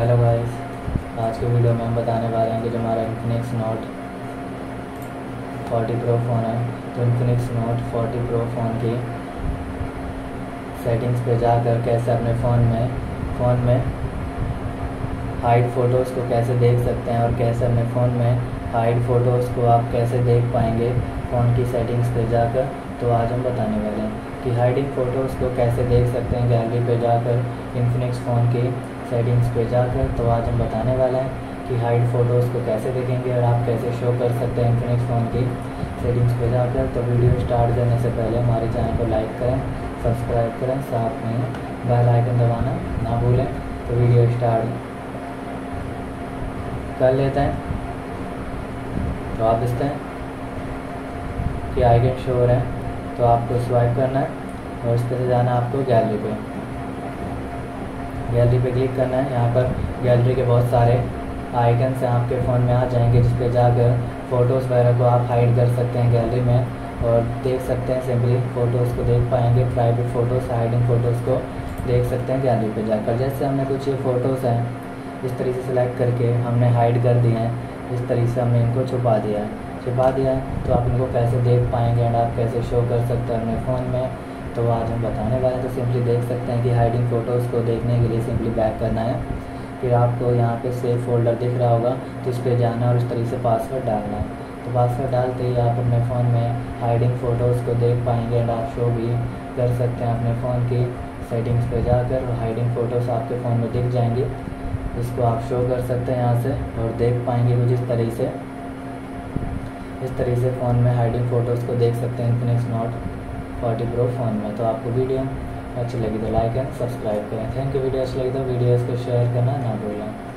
Hello guys आज के video में हम बताने वाले हैं कि जो हमारा इन्फिनिक्स नोट 40 प्रो फ़ोन है तो इन्फिनिक्स नोट 40 प्रो फ़ोन की सेटिंग्स पे जाकर कैसे अपने फ़ोन में फ़ोन में हाइड फ़ोटोज़ को कैसे देख सकते हैं और कैसे अपने फ़ोन में हाइड फ़ोटोज़ को आप कैसे देख पाएँगे फ़ोन की सेटिंग्स पे जाकर तो आज हम बताने वाले हैं कि हाइडिंग फ़ोटोज़ को कैसे देख सकते हैं गैलरी पे जाकर इन्फिनिक्स फ़ोन की सेटिंग्स पे जाकर तो आज हम बताने वाले हैं कि हाइड फ़ोटोज़ को कैसे देखेंगे और आप कैसे शो कर सकते हैं इन्फिनिक्स फ़ोन की सेटिंग्स पे जाकर। तो वीडियो स्टार्ट करने से पहले हमारे चैनल को लाइक करें सब्सक्राइब करें, साथ में बेल आइकन दबाना ना भूलें। तो वीडियो स्टार्ट कर लेते हैं। तो आप देखते हैं कि आइकन शो हो रहे हैं। तो आपको स्वाइप करना है और इस पर से जाना आपको गैलरी पे। गैलरी पे क्लिक करना है। यहाँ पर गैलरी के बहुत सारे आइकन्स हैं आपके फ़ोन में आ जाएँगे, जिस पर जाकर फ़ोटोज़ वगैरह को आप हाइड कर सकते हैं गैलरी में और देख सकते हैं सिंपली फ़ोटोज़ को देख पाएँगे। प्राइवेट फ़ोटोज़ हाइडिंग फ़ोटोज़ को देख सकते हैं गैलरी पे जाकर। जैसे हमने कुछ ये फ़ोटोज़ हैं, इस तरीके से सिलेक्ट करके हमने हाइड कर दिए हैं। इस तरीके से हमने इनको छुपा दिया है। छुपा दिया है तो आप इनको कैसे देख पाएँगे एंड आप कैसे शो कर सकते हैं अपने फ़ोन में? तो आज हम बताने वाले हैं तो सिंपली देख सकते हैं कि हाइडिंग फ़ोटोज़ को देखने के लिए सिंपली बैक करना है। फिर आपको यहाँ पे सेव फोल्डर दिख रहा होगा तो इस पर जाना और इस तरीके से पासवर्ड डालना है। तो पासवर्ड डालते ही आप अपने फ़ोन में हाइडिंग फ़ोटोज़ को देख पाएँगे एंड आप शो भी कर सकते हैं अपने फ़ोन की सेटिंग्स पे जाकर। हाइडिंग फ़ोटोज़ आपके फ़ोन में दिख जाएँगी। इसको आप शो कर सकते हैं यहाँ से और देख पाएँगे कुछ इस तरीके से। इस तरीके से फ़ोन में हाइडिंग फ़ोटोज़ को देख सकते हैं इन्फिनिक्स नोट 40 प्रो फ़ोन में तो आपको वीडियो अच्छी लगी तो लाइक एंड सब्सक्राइब करें। थैंक यू वीडियो अच्छी लगी तो वीडियोज़ को शेयर करना ना भूलें।